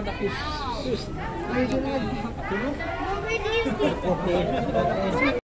kadakis. Sus. Ay, Gerald. Tulo. Okay. Okay.